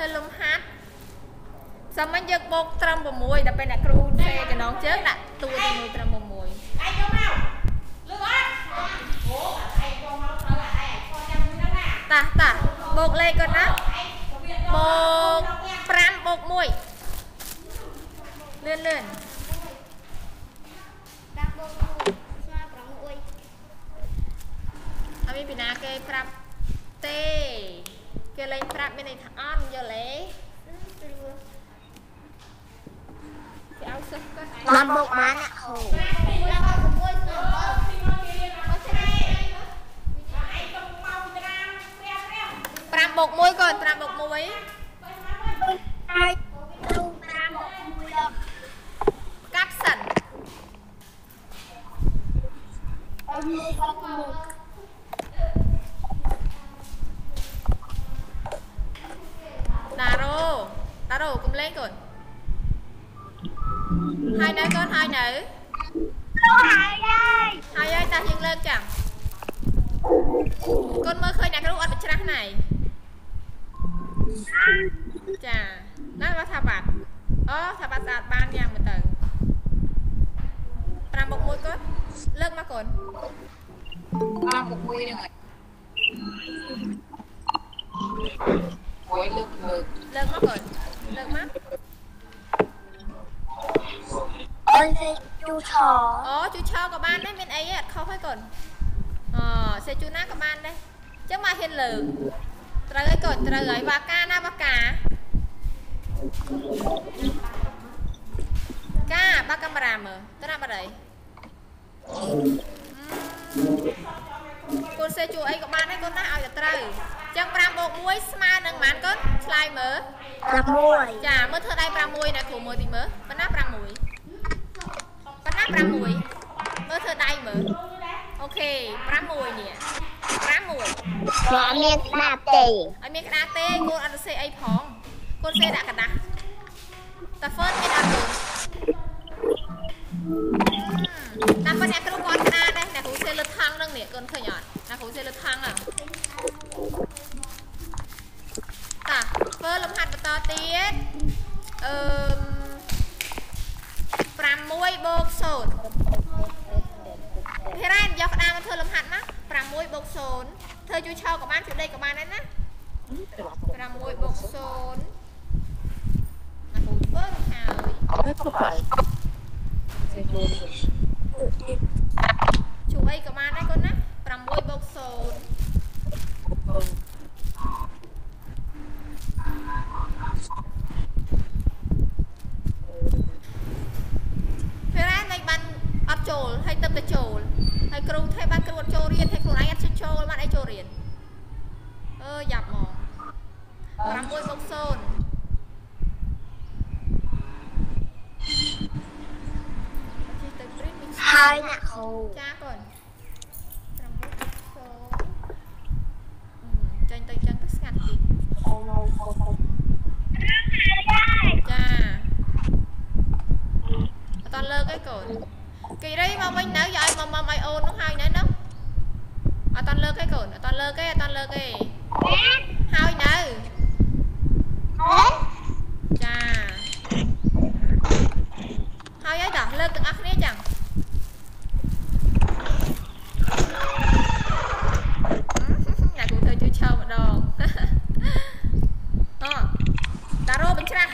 ធ្វើលំហាត់សាមញ្ញយើងបូកត្រឹម6ដល់ពេលអ្នកគ្រូសេចំណងជើងដាក់តួទី1ត្រឹម6ឯងយកមកលឺអត់អូឯងយកមកត្រូវឯងខចាំមួយហ្នឹងណាតាតាបូកលេខគាត់ណាឯងវាបូក5បូក1លឿនលឿនដាក់បូក1ស្មើ6អត់មានពីណាគេប្រាប់ទេ គេលេងប្រាប់មានន័យថាអត់យល់ទេគេឲ្យសិស្សគាត់បានបូកបានណាហូដាក់បូក6ស្មើ7ទីមកគេរៀនអត់ទេឯងទៅមកពីត្រាំព្រះព្រះ5បូក1គាត់5បូក1ហើយគ្រូ5បូក1ដល់កាត់សិនអត់មួយបូក1 តារ៉ូតារ៉ូកុំលេងកូន ហើយនៅកូនហើយនៅគ្រូហើយហើយហើយហើយតាយើងលើកចាំកូនមើលឃើញអ្នកគ្រូអត់បច្ច្រាស់ណៃចាណាមកថាបាត់អូថាបាត់ស្អាតបានយ៉ាងមើលទៅ5បុក1កូនលើកមកកូនតាម6ហ្នឹងហើយមួយលើកលើកលើកមកកូនលើកមក អូនសេជូឆអូជួយឆោក៏បានដែរមានអីទេអត់ខុសទេកូនអូសេជូណាក៏បានដែរអញ្ចឹងមកហ៊ានលើកត្រូវហើយកូនត្រូវហើយវាកាណាវាកាកាបាកាមេរ៉ាមើលទៅណាបាត់ហើយកូនសេជួអីក៏បានដែរកូនណាឲ្យតែត្រូវអញ្ចឹង5បូក1ស្មើនឹងប៉ុន្មានកូនឆ្លើយមើល6ចាមើលធ្វើដៃ6ណាគ្រូមើលទីមើលប៉ុណ្ណា 6ប៉ុណ្ណា6មើលធ្វើដៃមើលអូខេ6នេះ6 មកមានស្ដាប់ទេ អត់មានក្តារទេកូនអត់ទៅសេអីផងកូនសេដាក់กระดาษតាហ្វឺនមានអត់កូនតាមប៉ុណ្ណេះគ្រូក៏អត់ក្តារដែរអ្នកគ្រូសេលើថង់ហ្នឹងនេះកូនឃើញអត់អ្នកគ្រូសេលើថង់ហ្នឹង ធ្វើជួយឆោក៏បានជួយដេកក៏បានដែរណា6បូក0ណាគ្រូធ្វើទៅហើយហើយក៏បាយសេជូនជួយអីក៏បានដែរកូនណា6បូក0ពេលណាមិនបានអត់ចូលហើយទៅតែចូលហើយគ្រូថៃបានគ្រូអត់ចូលរៀនហើយខ្លួនឯងអត់ចូលបានអីចូលរៀនអឺយ៉ាប់ហ្មង 6បូក0ទៅព្រីមីហើយណាហូចាកូន6សូចាញ់ទៅចឹងទៅស្ងាត់តិចចាអត់តលើកឯងកូនគិរីមកវិញនៅយកឲ្យមកមកឲ្យអូននោះហើយនៅនោះអត់តលើកឯងកូនអត់តលើកឯងអត់តលើកឯងហើយនៅចាហើយហើយតាលើកទាំងអស់គ្នាចឹង អ្នកគ្រូធ្វើជួយឆើម្ដងអូតារ៉ូបញ្ច្រាស់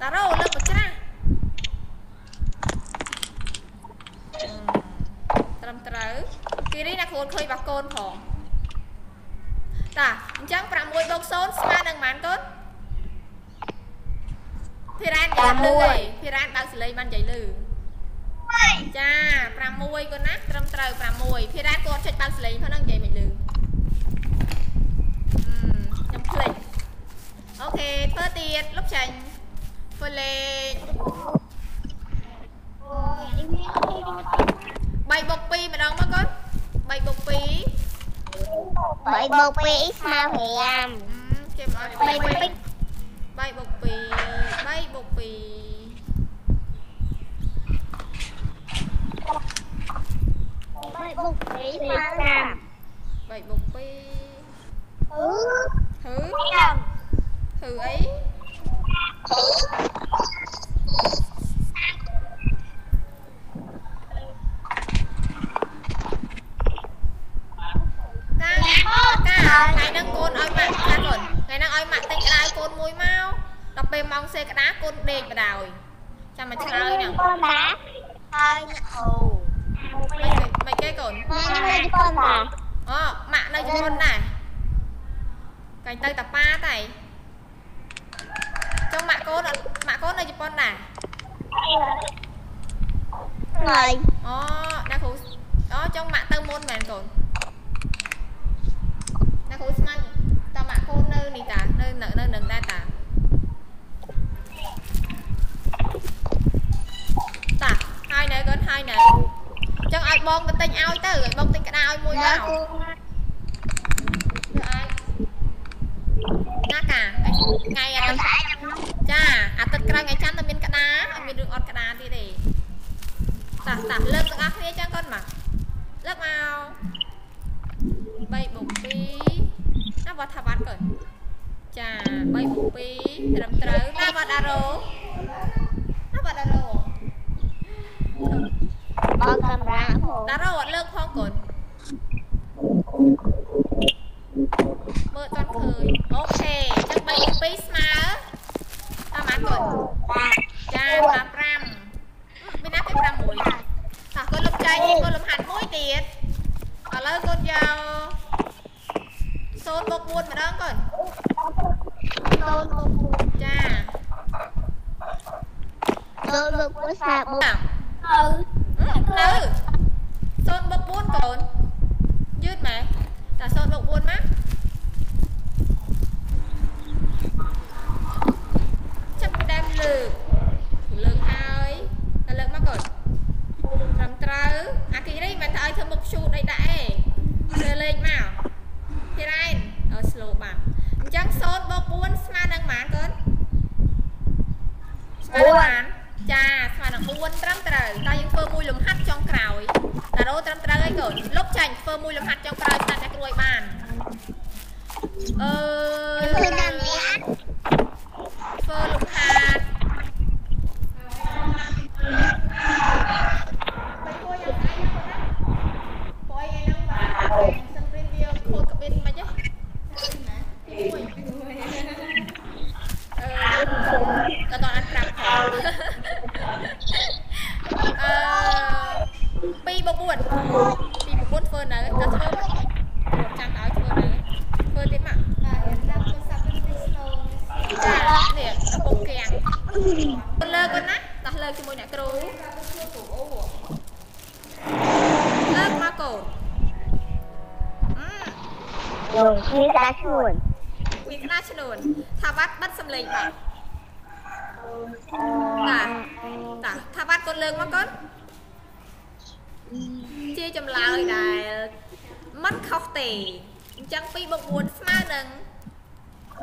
តារ៉ូលើកបញ្ច្រាស់អឺត្រឹមត្រូវគីរីអ្នកគ្រូឃើញរបស់កូនផងតាអញ្ចឹង6បូក0ស្មើនឹងប៉ុន្មានកូនធីរ៉ាននិយាយលឺឯងធីរ៉ានបើកសលេងបាននិយាយលឺចា6កូនណាត្រឹមត្រូវ6ភារ៉ានគាត់ចុចបើកសលេងផងហ្នឹងនិយាយមិនលឺអឺខ្ញុំភ្លេចអូខេធ្វើទៀតលុបចាញ់ធ្វើ លេខ3បុក2ម្ដងមកកូន3បុក2 3បូក2ស្មើ5អឺគេមិនអត់3បូក2 3បុក2 3បុក2 3បូក2ស្មើ5 3បុក2 អឺ ធ្វើអីកាកាថ្ងៃ ហ្នឹងកូនឲ្យម៉ាក់ណាកូនថ្ងៃហ្នឹងឲ្យម៉ាក់ទិញក្តៅកូនមួយមកដល់ពេលម៉ោងសេក្តារកូនដេកបដ ாய் ចាំមកឆ្លើយហ្នឹង con đá hai khổ មិនគេមិនគេកូន hai con đá អូម៉ាក់នៅជប៉ុនដែរកាញ់ទៅតាប៉ាតែចុងម៉ាក់កូនអត់ម៉ាក់កូននៅជប៉ុនដែរ rồi អូអ្នកគ្រូអូចុងម៉ាក់ទៅមុនមែនកូនអ្នកគ្រូស្មានតាម៉ាក់កូននៅនេះតានៅនៅនៅនឹងដែរតាតាហើយនៅកូនហើយនៅចឹងឲ្យបងទៅទិញ ឲ្យទៅឲ្យបងទិញក្តារឲ្យមួយមក Nhớ យើ cô អាចណាកាថ្ងៃអាទិត្យ phải trong lúc ចាអាទិត្យក្រោយថ្ងៃច័ន្ទទៅមានក្តារអត់មានរឿងអត់ក្តារទៀតទេតាតាលើកទាំងអស់គ្នាចឹងកូនមកលើកមក3បូក2ណាវត្តថាវត្តកូនចា3បូក2ត្រឹមត្រូវណាវត្តអារោណាវត្តអារោ con cầm ra khổ តារោអត់លើកផងកូនមើល អត់ឃើញអូខេចឹង3បូក2ស្មើតាមម៉ានកូនចា55មានណាគេ6តោះកូនលំចៃនេះកូនលំហាត់មួយទៀតឥឡូវកូនយក0បូក4ម្ដងកូន tôi một ចា tôi một bữa xa bữa អ่ะ ừ នៅ0បូក4កូនយឺតម៉ែតា0បូក4មកចាប់ផ្ដើមលើកលើកហើយតែលើកមកកូនត្រឹមត្រូវអាគីរីមិនថាឲ្យធ្វើមុខឈូតអីដាក់ឯងលើលេខមកធីរ៉ែនអឺ slow បាត់អញ្ចឹង0បូក4ស្មើនឹងប៉ុន្មានកូន ស្មើនឹងប៉ុន្មានចាស្មើនឹង4ត្រឹមត្រូវតើយើងធ្វើមួយលំហាត់ចុងក្រោយតារោត្រឹមត្រូវហើយកូនលុបចាញ់ធ្វើមួយលំហាត់ចុងក្រោយស្ដាប់តែគ្រួយបានអឺ tôi làm gì á ធ្វើលំហាត់បើគួរយ៉ាងណាយ៉ាងណាព្រោះឯហ្នឹងបាទសឹងព្រីមវាខូចកាប៊ីនមិនហ៎ណាទីមួយអឺតើតើអត់ប្រាប់ផងអឺ2បូក4 2បូក4ធ្វើនៅតែធ្វើមកចាំឲ្យធ្វើនៅធ្វើទៀតមកបាទរៀនតាមទូរស័ព្ទវិញទៅ slow ចានេះកំពុងកៀងលើក គាត់ណាដោះលើកជាមួយអ្នកគ្រូលើកមកកូនអឺ rồi khi ra chuồn មានក្តារឈ្នួនថាវត្តបិទសំឡេងបាទតាតាថាវត្តកូនលើកមកកូនជាចម្លើយដែលមិនខុសទេអញ្ចឹង2បូក4ស្មើនឹង à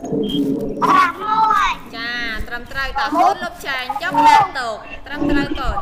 thôi ចាត្រឹមត្រូវតើកូនលុបចាញ់យកដាក់តុកត្រឹមត្រូវកូន